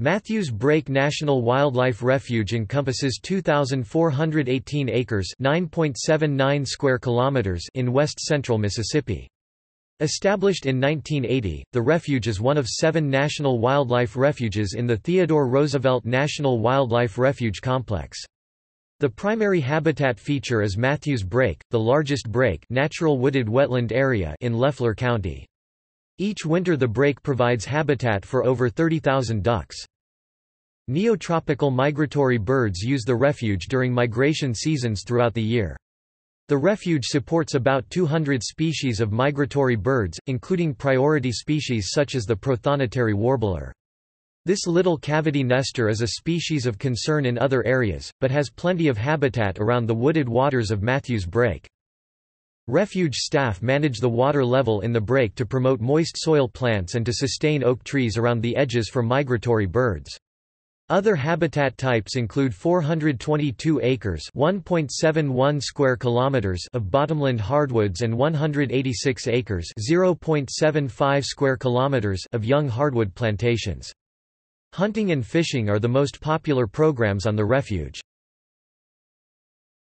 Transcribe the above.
Mathews Brake National Wildlife Refuge encompasses 2418 acres, 9.79 square kilometers in west-central Mississippi. Established in 1980, the refuge is one of seven national wildlife refuges in the Theodore Roosevelt National Wildlife Refuge Complex. The primary habitat feature is Mathews Brake, the largest brake natural wooded wetland area in Leflore County. Each winter the brake provides habitat for over 30,000 ducks. Neotropical migratory birds use the refuge during migration seasons throughout the year. The refuge supports about 200 species of migratory birds, including priority species such as the prothonotary warbler. This little cavity nester is a species of concern in other areas, but has plenty of habitat around the wooded waters of Mathews Brake. Refuge staff manage the water level in the brake to promote moist soil plants and to sustain oak trees around the edges for migratory birds. Other habitat types include 422 acres (1.71 square kilometers) of bottomland hardwoods and 186 acres (0.75 square kilometers) of young hardwood plantations. Hunting and fishing are the most popular programs on the refuge.